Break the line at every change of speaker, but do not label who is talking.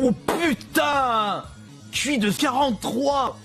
Oh putain! Cuit de 43